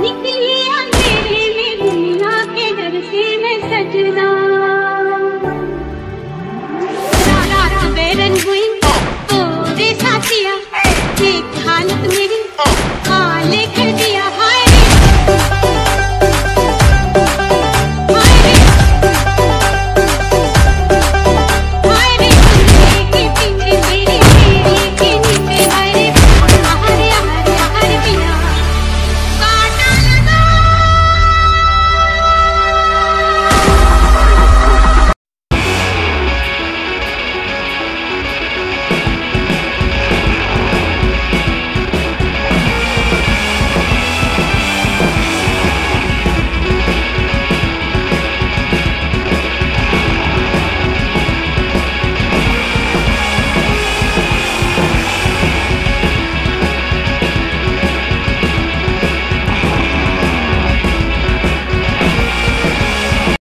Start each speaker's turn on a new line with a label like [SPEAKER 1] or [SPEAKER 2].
[SPEAKER 1] निकली अंधेरे में बिना के डर से मैं सजना।